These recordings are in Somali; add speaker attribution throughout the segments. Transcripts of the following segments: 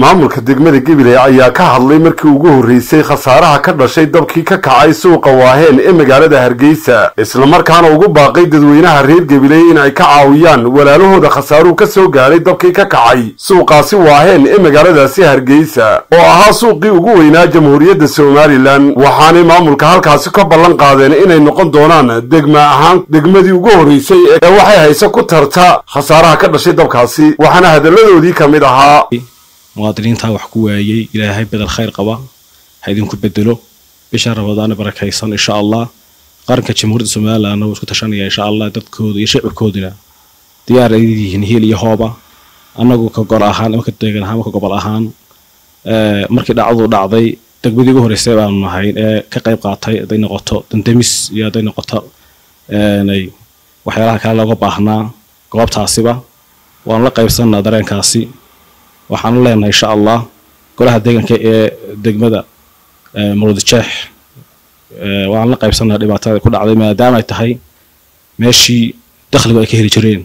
Speaker 1: maamulka degmada gabiley ayaa ka hadlay markii ugu horreysay khasaaraha ka dhashay dabkii ka kacay suuqa waaheen ee magaalada hargeysa islamarkaana ugu baaqay dadweynaha reer gabiley in ay ka caawiyaan walaalahooda khasaaruhu ka soo gaadhay dabkii ka kacay suuqaasi waaheen ee magaaladaasi hargeysa oo ahaa suuqii ugu weynaa jamhuuriyadda somalilan. Waxaanay maamulka halkaasi ka ballan qaadeen inay noqon doonaan degma ahaan degmadii ugu horreysay ee waxay hayse ku tarta khasaaraha ka dhashay dabkaasi waxaana hadalladoodii ka mid ahaa
Speaker 2: muwaadiniintaa wax ku waayey ilaahay bedel khayr qaba. Ha idinku bedelo. Bisha ramadaana barakaysan insha allah qaranka jamhuuriyadda somalilandna wuu isku tashanaya insha allah dadkooda iyo shicibkoodina diyaar ay yihiin hiil iyo hooba. Annagu ka gol ahaan ama deegan ahaan ama gobol ahaan markii dhacdadu dhacday degmadii ugu horreysay baanu nahay ee ka qayb qaatay hadday noqoto. Dandamis iyo hadday noqoto waxyaalaha kale looga baahnaa goobtaasiba. Waanu la qaybsanaa dareenkaasi waxaanu leenahay insha allah golaha deegaanka ee degmada murudijeex waxaan la qaybsanaa dhibaatada ku dhacday maadaama ay tahay meeshii dakhligu ay ka heli jireen.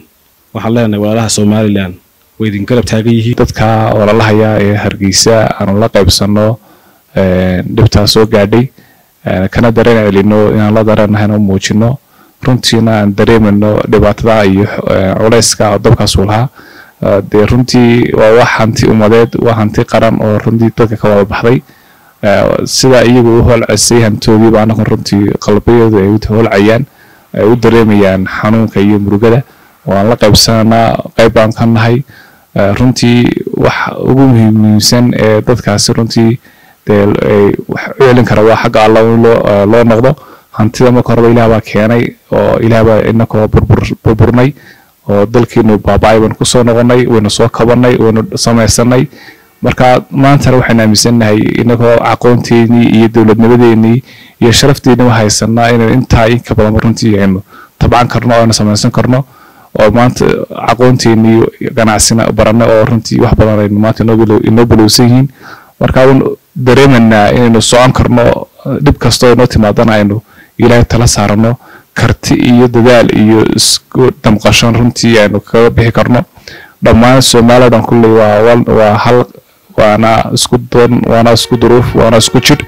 Speaker 2: Waxaan leenahay walaalaha somalilan way idin garab taagan yihiin.
Speaker 3: Dadka walaalahaya ee hargeysa aanu la qaybsano dhibtaa soo gaadhay kana dareen celino inaan la dareenahayna u muujino runtiina aan dareemano dhibaatada iyo culeyska dabkaasuu lahaa dee runtii waa wax hanti umadeed waa hanti qaran oo runtii dadka ka wada baxday. Sida iyagu u holcesay hantoodiiba anagu runtii qalbiyadu ay holcayaan ay u dareemayaan xanuunka iyo murugada. Waan la qaybsananaa qayb baan ka nahay. Runtii wax ugu muhiimsan ee dadkaasi runtii dee wax u celin kara waa xagga alla loo noqdo. Hantida marka horeba ilaah baa keenay oo ilaah baa inakoo burburnay oo dalkiinu baaba-ay waynu ku soo noqonay waynu soo kabanay waynu samaysanay marka maantana waxaynu aaminsannahay inagoo aqoonteenii iyo dowladnimadeenii iyo sharafteennii haysanaa inaynu intaa inka badanba runtii aynu tabcan karno oo aynu samaysan karno oo maanta aqoonteenii ganacsina baranay oo runtii wax badan aynu maanta inoo bilowsan yihiin. Marka waynu dareemaynaa inaynu socon karno dhib kastoo inoo timaadana aynu ilaahay tala saarano karti iyo dadaal iyo isku damqashan runtii aynu kaga bixi karno. Dhammaan somalilan kulley waa hal waana isku dan waana isku duruuf waana isku jidh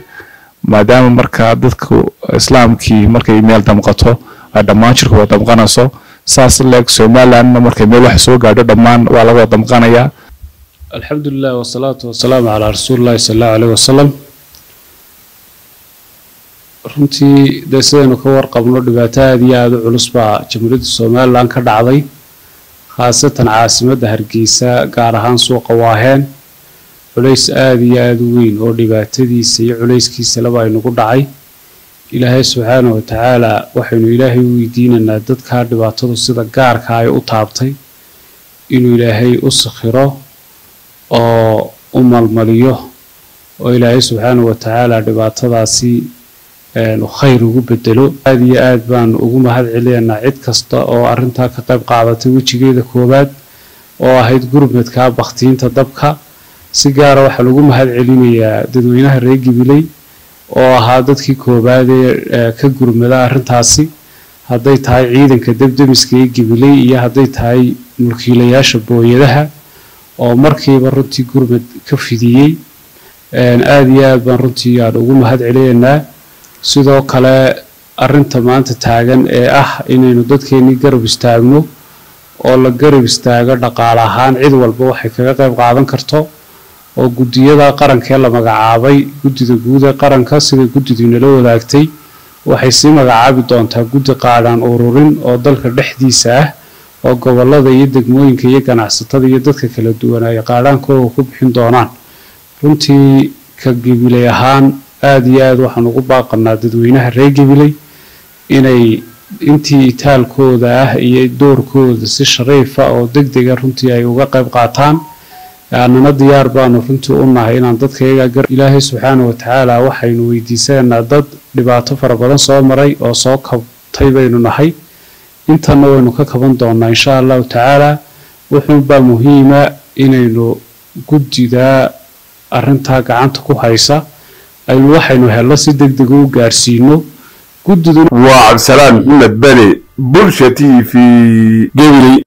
Speaker 3: maadaama marka dadku islaamkii markay meel damqato ay dhammaan jirka wada damqanayso saas leeg somalilandna markay meel wax soo gaadho dhammaan waa laga wada damqanayaa
Speaker 4: alxamdulilah wasalaatu wasalaamu calaa rasuulillahi sal allahu aleyh wasalam runtii dee sidaynu ka warqabno dhibaato aada iyo aada u culus baa jamhuuriyadda somalilan ka dhacday khaasatan caasimadda hargeysa gaar ahaan suuqa waaheen. Culays aada iyo aada u weyn oo dhibaatadiisa iyo culayskiisalaba aynugu dhacay. Ilaahay subxaana wa tacaala waxaynu ilaahay u weydiinaynaa dadkaa dhibaatadu sida gaarka ay u taabtay inuu ilaahay u sakhiro oo u malmaliyo oo ilaahay subxaana wa tacaala dhibaatadaasi khayr ugu bedelo. Aada iyo aad baan ugu mahad celinaynaa cid kasta oo arintaa ka qayb qaadatay wejigeeda koowaad oo ahayd gurmadka bakhtiinta dabka. Si gaara waxaa lagu mahad celinayaa dadweynaha reer gibiley oo ahaa dadkii koowaad ee ka gurmada arrintaasi. Hadday tahay ciidanka debdemiska ee gibiley iyo hadday tahay mulkiilayaasha booyadaha oo markiiba runtii gurmad ka fidiyey. Aada iyo aad baan runtii aan ugu mahad celinaynaa sidoo kale arinta maanta taagan ee ah inaynu dadkeennii garab istaagno oo la garab istaago dhaqaale ahaan cid walba waxay kaga qayb qaadan karto oo guddiyada qarankee la magacaabay guddida guud ee qaranka sida guddidu nala wadaagtay waxay sii magacaabi doontaa guddi qaadhaan ururin oo dalka dhexdiisa ah oo gobollada iyo degmooyinka iyo ganacsatada iyo dadka kala duwan ay qaadhaankooga ku bixin doonaan. Runtii ka gibiley ahaan aada iyo aada waxaan ugu baaqanaa dadweynaha reer gabiley inay intii itaalkooda ah iyo doorkooda si shariifa oo deg dega runtii ay uga qayb qaataan annana diyaar baanu runtii u nahay inaan dadkayaga ilaahay subxaana wa tacaala waxaynu weydiisanaynaa dad dhibaato fara badan soo maray oo soo kabtay baynu nahay. Intanna waynu ka kaban doonaa insha allahu tacaala wuxuunbaa muhiima inaynu guddidaa arrintaa gacanta ku haysa aynu waxaynu helno si deg u gaarsiino.
Speaker 1: Waa cabdisalaan maxamed bene bulsha t v. Gabiley